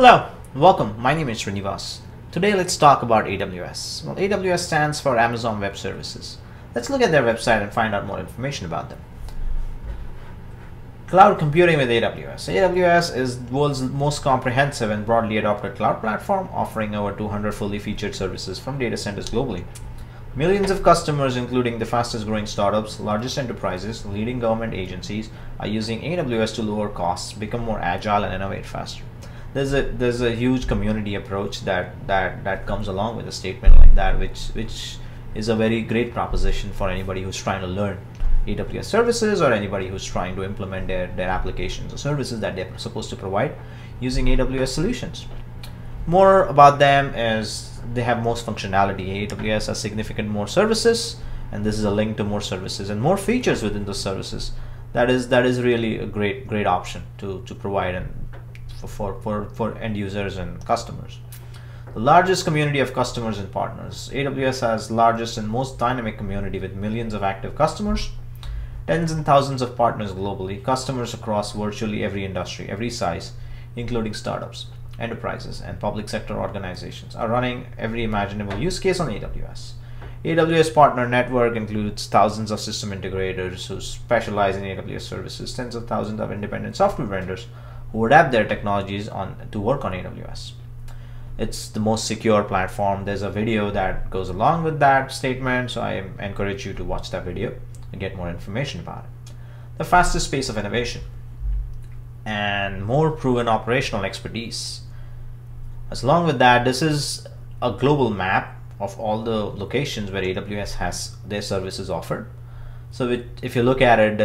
Hello, welcome. My name is Srinivas. Today let's talk about AWS. Well, AWS stands for Amazon Web Services. Let's look at their website and find out more information about them. Cloud computing with AWS. AWS is the world's most comprehensive and broadly adopted cloud platform, offering over 200 fully featured services from data centers globally. Millions of customers, including the fastest growing startups, largest enterprises, leading government agencies, are using AWS to lower costs, become more agile, and innovate faster. There's a there's a huge community approach that that that comes along with a statement like that, which which is a very great proposition for anybody who's trying to learn AWS services or anybody who's trying to implement their, their applications or services that they're supposed to provide using AWS solutions. More about them is they have most functionality. AWS has significant more services and this is a link to more services and more features within the services. That is that is really a great great option to, to provide and for, for, for end users and customers. The largest community of customers and partners. AWS has largest and most dynamic community with millions of active customers tens and thousands of partners globally, customers across virtually every industry, every size, including startups, enterprises, and public sector organizations, are running every imaginable use case on AWS. AWS partner network includes thousands of system integrators who specialize in AWS services, tens of thousands of independent software vendors who adapt their technologies on to work on AWS. It's the most secure platform. There's a video that goes along with that statement, so I encourage you to watch that video and get more information about it. The fastest pace of innovation and more proven operational expertise. As along with that, this is a global map of all the locations where AWS has their services offered. So if you look at it,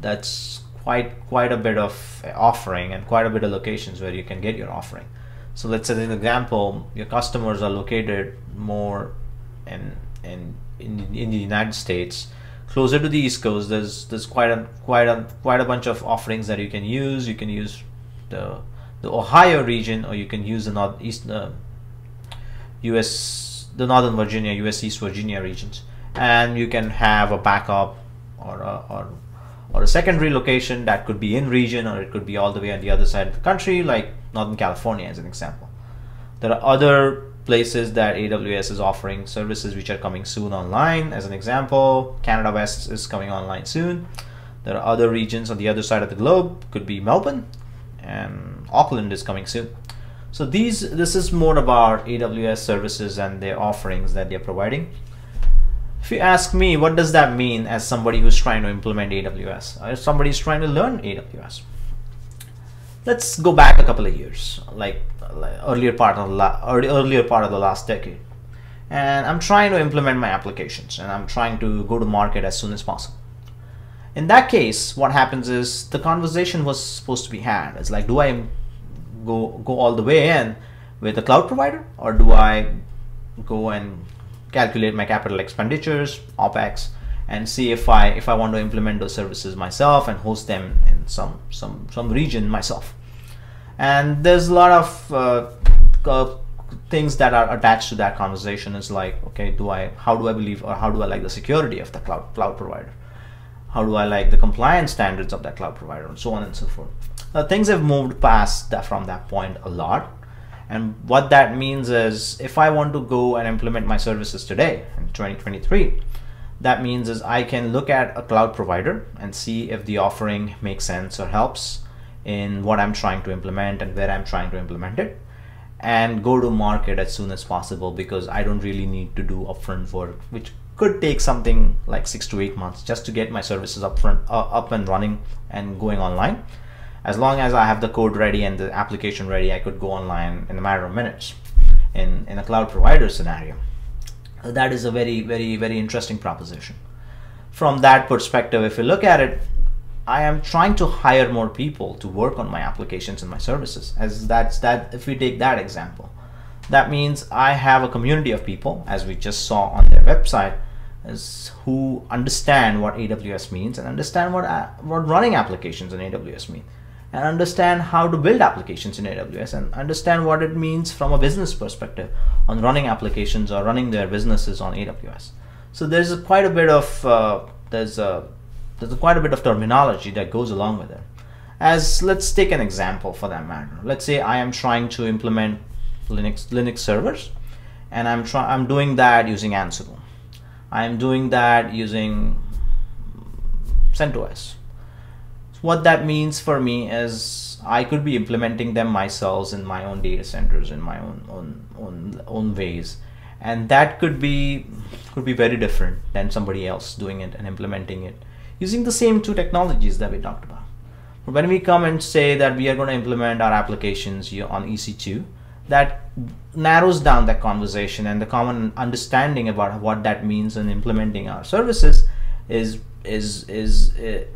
that's quite quite a bit of offering and quite a bit of locations where you can get your offering. So let's say, an example, your customers are located more in in in, in the United States closer to the East Coast, there's there's quite a quite a quite a bunch of offerings that you can use. You can use the the Ohio region, or you can use the northeast uh, U.S. the Northern Virginia, U.S. East Virginia regions, and you can have a backup or a, or or a secondary location that could be in region, or it could be all the way on the other side of the country, like Northern California, as an example. There are other places that AWS is offering services which are coming soon online. As an example, Canada West is coming online soon. There are other regions on the other side of the globe, could be Melbourne, and Auckland is coming soon. So these, this is more about AWS services and their offerings that they're providing. If you ask me, what does that mean as somebody who's trying to implement AWS? Or uh, somebody who's trying to learn AWS? let's go back a couple of years, like, like earlier part of the la- earlier part of the last decade, and I'm trying to implement my applications, and I'm trying to go to market as soon as possible. In that case, what happens is the conversation was supposed to be had. It's like, do I go go all the way in with a cloud provider, or do I go and calculate my capital expenditures, opex, and see if I if I want to implement those services myself and host them in some some some region myself. And there's a lot of uh, uh, things that are attached to that conversation. Is like, okay, do I how do I believe or how do I like the security of the cloud cloud provider? How do I like the compliance standards of that cloud provider, and so on and so forth. Uh, things have moved past that from that point a lot. And what that means is if I want to go and implement my services today in 2023, that means is I can look at a cloud provider and see if the offering makes sense or helps in what I'm trying to implement and where I'm trying to implement it and go to market as soon as possible because I don't really need to do upfront work which could take something like six to eight months just to get my services up front uh, up and running and going online as long as I have the code ready and the application ready I could go online in a matter of minutes in in a cloud provider scenario. That is a very very very interesting proposition. From that perspective if you look at it i am trying to hire more people to work on my applications and my services as that's that if we take that example. That means i have a community of people as we just saw on their website who understand what aws means and understand what uh, what running applications in aws mean and understand how to build applications in AWS and understand what it means from a business perspective on running applications or running their businesses on AWS. So there's a quite a bit of uh, there's a there's a quite a bit of terminology that goes along with it. as let's take an example for that matter let's say I am trying to implement Linux Linux servers and I'm trying I'm doing that using Ansible I'm doing that using CentOS what that means for me is I could be implementing them myself in my own data centers in my own own own, own ways. And that could be could be very different than somebody else doing it and implementing it using the same two technologies that we talked about. But when we come and say that we are going to implement our applications on EC2 that narrows down that conversation and the common understanding about what that means in implementing our services is is is is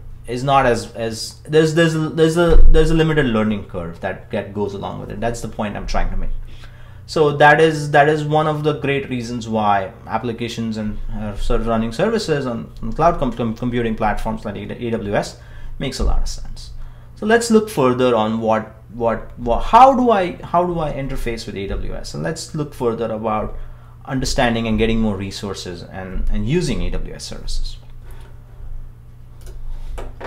not as as there's there's a, there's a there's a limited learning curve that that goes along with it that's the point i'm trying to make so that is that is one of the great reasons why applications and uh, running services on, on cloud com computing platforms like aws makes a lot of sense so let's look further on what, what, what how do I how do I interface with AWS? And let's look further about understanding and getting more resources and, and using AWS services.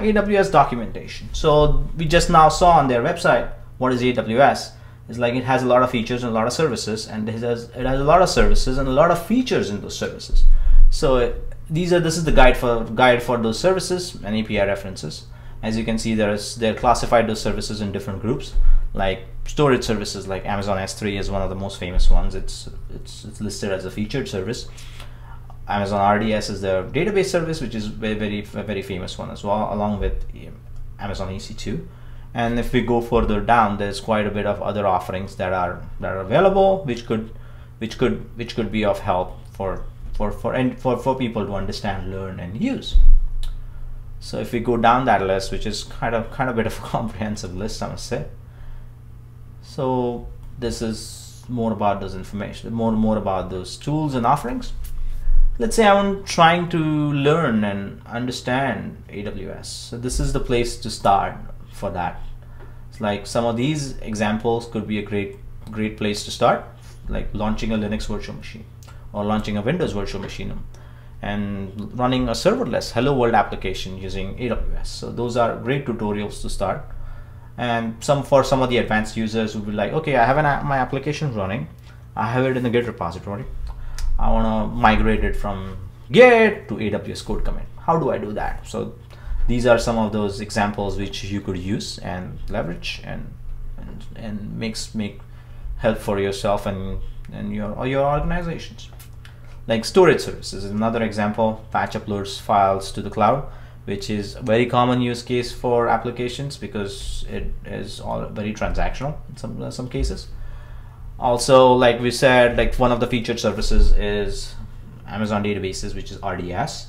AWS documentation. So we just now saw on their website what is AWS. It's like it has a lot of features and a lot of services, and it has it has a lot of services and a lot of features in those services. So these are this is the guide for guide for those services and API references as you can see there's they're classified those services in different groups like storage services like Amazon S3 is one of the most famous ones it's it's, it's listed as a featured service Amazon RDS is the database service which is very very very famous one as well along with um, Amazon EC2 and if we go further down there's quite a bit of other offerings that are that are available which could which could which could be of help for for for and for, for people to understand learn and use so if we go down that list, which is kind of kind of a bit of a comprehensive list, I must say. So this is more about those information, more more about those tools and offerings. Let's say I'm trying to learn and understand AWS. So this is the place to start for that. It's like some of these examples could be a great great place to start, like launching a Linux virtual machine or launching a Windows virtual machine and running a serverless hello world application using AWS. So those are great tutorials to start. And some for some of the advanced users who will be like, okay, I have an, my application running. I have it in the Git repository. I want to migrate it from Git to AWS code commit. How do I do that? So these are some of those examples which you could use and leverage and and, and makes make help for yourself and and your or your organizations. Like storage services is another example, Patch uploads files to the cloud, which is a very common use case for applications because it is all very transactional in some, uh, some cases. Also, like we said, like one of the featured services is Amazon databases, which is RDS.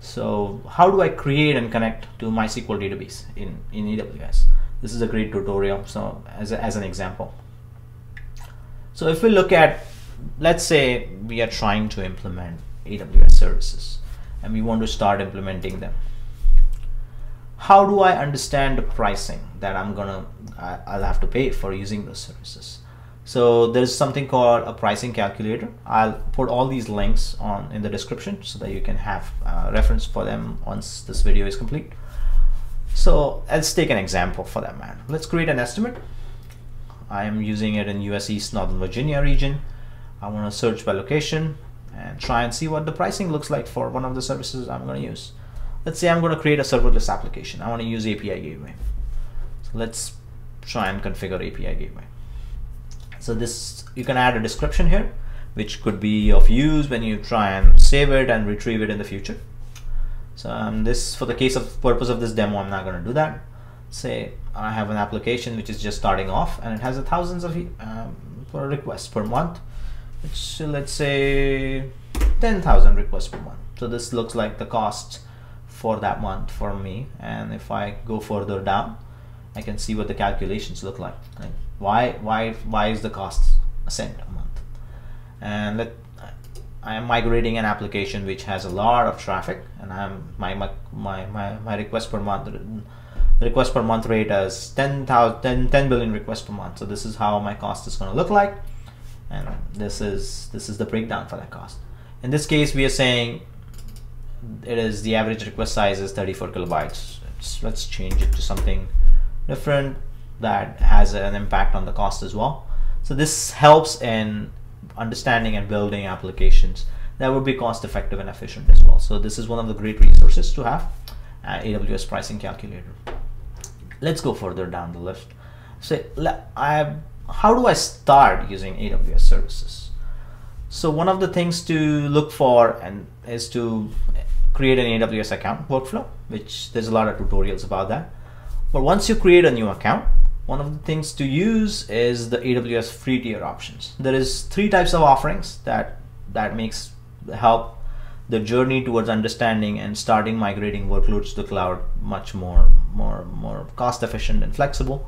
So how do I create and connect to MySQL database in, in AWS? This is a great tutorial. So as, a, as an example. So if we look at let's say we are trying to implement AWS services and we want to start implementing them. How do I understand the pricing that I'm gonna I'll have to pay for using those services? So there's something called a pricing calculator. I'll put all these links on in the description so that you can have uh, reference for them once this video is complete. So let's take an example for that matter. Let's create an estimate. I am using it in US East Northern Virginia region. I want to search by location and try and see what the pricing looks like for one of the services I'm going to use. Let's say I'm going to create a serverless application. I want to use API Gateway. So let's try and configure API Gateway. So this you can add a description here, which could be of use when you try and save it and retrieve it in the future. So um, this, for the case of purpose of this demo, I'm not going to do that. Say I have an application which is just starting off and it has a thousands of um, requests per month it's let's say 10,000 requests per month so this looks like the cost for that month for me and if I go further down I can see what the calculations look like, like why why why is the cost a cent a month? And let I am migrating an application which has a lot of traffic and I'm my my my, my, request per month request per month rate as 10,000 10, 10 billion requests per month. So this is how my cost is going to look like and this is this is the breakdown for that cost. In this case we are saying it is the average request size is 34 kilobytes. Let's change it to something different that has an impact on the cost as well. So this helps in understanding and building applications that would be cost effective and efficient as well. So this is one of the great resources to have, uh, AWS pricing calculator. Let's go further down the list. So I, how do I start using AWS services? So one of the things to look for and is to create an AWS account workflow, which there's a lot of tutorials about that. But once you create a new account, one of the things to use is the AWS free tier options. There is three types of offerings that that makes help the journey towards understanding and starting migrating workloads to the cloud much more more more cost efficient and flexible.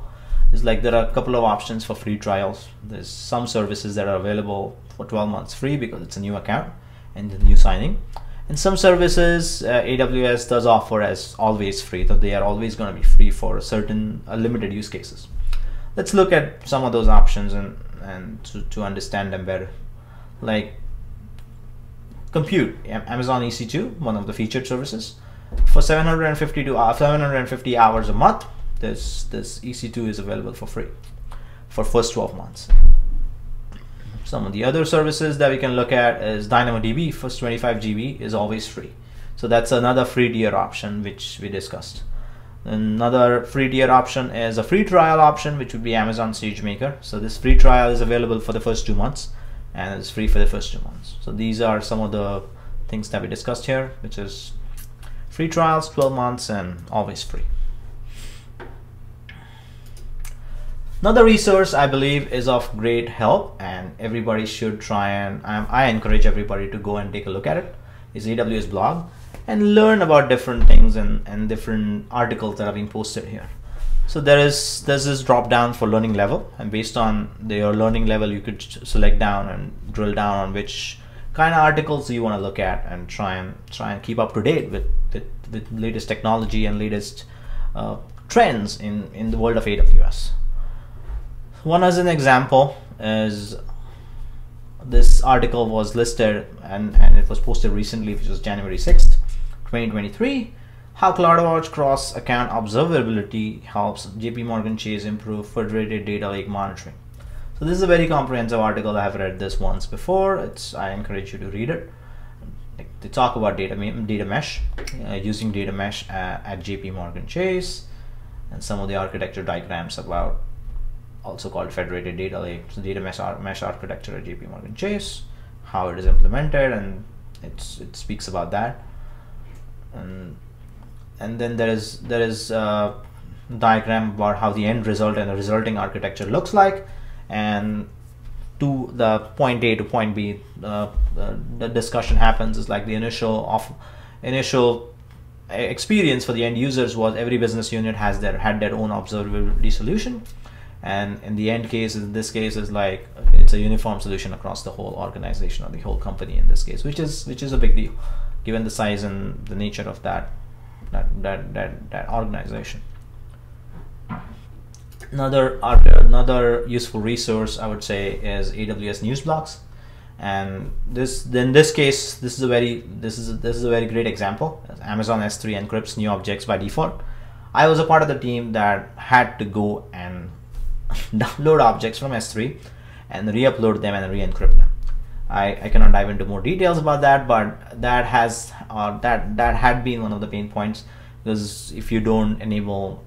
Is like there are a couple of options for free trials. There's some services that are available for 12 months free because it's a new account and the new signing and some services uh, aws does offer as always free that they are always going to be free for certain uh, limited use cases. Let's look at some of those options and and to, to understand them better. Like compute amazon ec2 one of the featured services. For 750 to uh, 750 hours a month this this ec2 is available for free for first 12 months some of the other services that we can look at is dynamodb first 25 gb is always free so that's another free tier option which we discussed another free tier option is a free trial option which would be amazon sagemaker so this free trial is available for the first two months and it's free for the first two months. So these are some of the things that we discussed here, which is free trials, 12 months, and always free. Another resource I believe is of great help and everybody should try and um, I encourage everybody to go and take a look at it is AWS blog and learn about different things and, and different articles that are being posted here. So there is there's this drop down for learning level, and based on the, your learning level, you could select down and drill down on which kind of articles you want to look at and try and try and keep up to date with with, with latest technology and latest uh, trends in in the world of AWS. One as an example is this article was listed and, and it was posted recently, which was January 6th, 2023 how CloudWatch cross account observability helps JP Morgan Chase improve federated data lake monitoring. So this is a very comprehensive article. I have read this once before. It's I encourage you to read it. They talk about data data mesh uh, using data mesh at, at JP Morgan Chase and some of the architecture diagrams about also called federated data lake so data mesh, mesh architecture at JP Morgan Chase how it is implemented and it's it speaks about that. And and then there is there is a diagram about how the end result and the resulting architecture looks like and to the point A to point B uh, the, the discussion happens is like the initial of initial experience for the end users was every business unit has their had their own observability solution and in the end case in this case is like it's a uniform solution across the whole organization or the whole company in this case which is which is a big deal given the size and the nature of that that that that, that organization. Another another useful resource I would say is AWS News Blogs and this in this case this is a very this is a, this is a very great example. Amazon S3 encrypts new objects by default. I was a part of the team that had to go and download objects from S3 and re-upload them and re-encrypt them I, I cannot dive into more details about that, but that has uh, that that had been one of the pain points because if you don't enable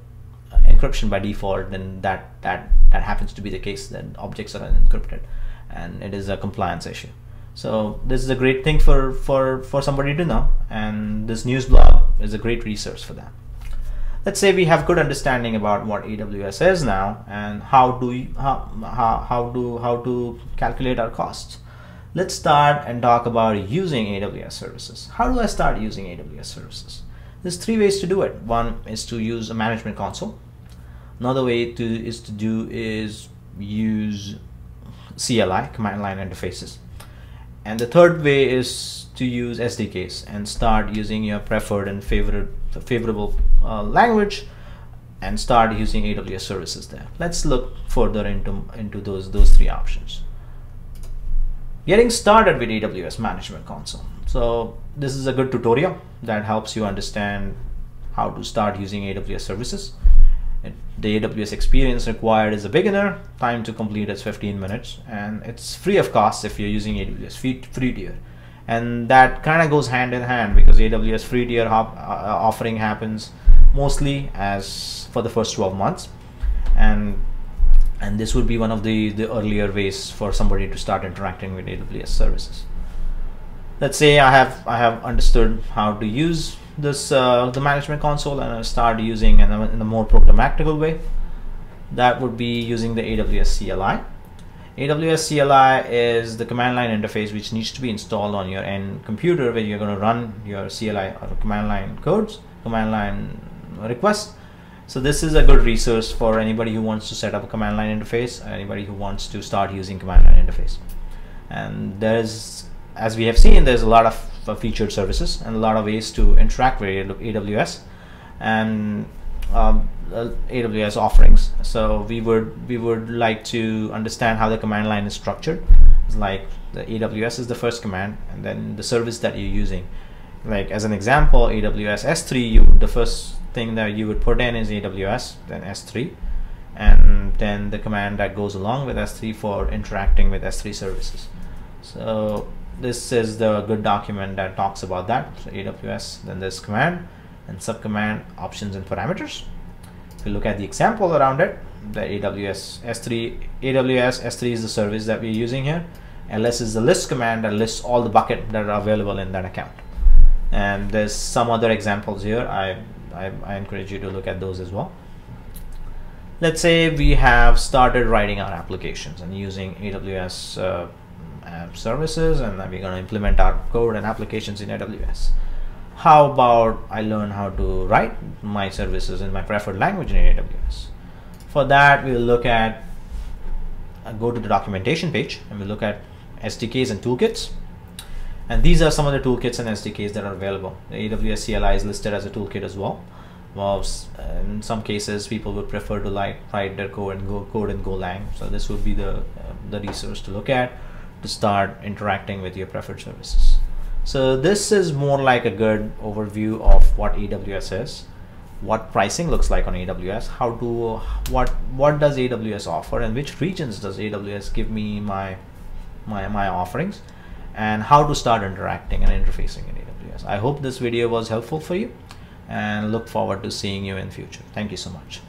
uh, encryption by default, then that that that happens to be the case. Then objects are unencrypted, and it is a compliance issue. So this is a great thing for for for somebody to know, and this news blog is a great resource for that. Let's say we have good understanding about what AWS is now and how do we, how, how, how do how to calculate our costs let's start and talk about using AWS services. How do I start using AWS services? There's three ways to do it. One is to use a management console. Another way to is to do is use CLI, command line interfaces. And the third way is to use SDKs and start using your preferred and favorite, favorable uh, language and start using AWS services there. Let's look further into, into those, those three options getting started with AWS Management Console. So this is a good tutorial that helps you understand how to start using AWS services. The AWS experience required is a beginner. Time to complete is 15 minutes, and it's free of cost if you're using AWS free, free tier. And that kind of goes hand in hand because AWS free tier hop, uh, offering happens mostly as for the first 12 months, and and this would be one of the the earlier ways for somebody to start interacting with AWS services. Let's say I have I have understood how to use this uh, the management console and I start using in a, in a more programmatical way. That would be using the AWS CLI AWS CLI is the command line interface which needs to be installed on your end computer where you're going to run your CLI or command line codes command line requests. So this is a good resource for anybody who wants to set up a command line interface anybody who wants to start using command line interface. And there's as we have seen there's a lot of uh, featured services and a lot of ways to interact with AWS and um, uh, AWS offerings. So we would we would like to understand how the command line is structured. It's like the AWS is the first command, and then the service that you're using. Like as an example, AWS S3, you the first thing that you would put in is AWS, then S3, and then the command that goes along with S3 for interacting with S3 services. So this is the good document that talks about that so AWS then this command and subcommand options and parameters. If you look at the example around it the AWS S3 AWS S3 is the service that we're using here. Ls is the list command that lists all the bucket that are available in that account. And there's some other examples here. I, I, I encourage you to look at those as well. Let's say we have started writing our applications and using AWS uh, services and we're going to implement our code and applications in AWS. How about I learn how to write my services in my preferred language in AWS? For that, we'll look at, uh, go to the documentation page and we'll look at SDKs and toolkits. And these are some of the toolkits and SDKs that are available. The AWS CLI is listed as a toolkit as well. Well, in some cases, people would prefer to like write their code and go code in Golang. So this would be the uh, the resource to look at to start interacting with your preferred services. So this is more like a good overview of what AWS is, what pricing looks like on AWS, how to what what does AWS offer, and which regions does AWS give me my my my offerings, and how to start interacting and interfacing in AWS. I hope this video was helpful for you, and look forward to seeing you in future. Thank you so much.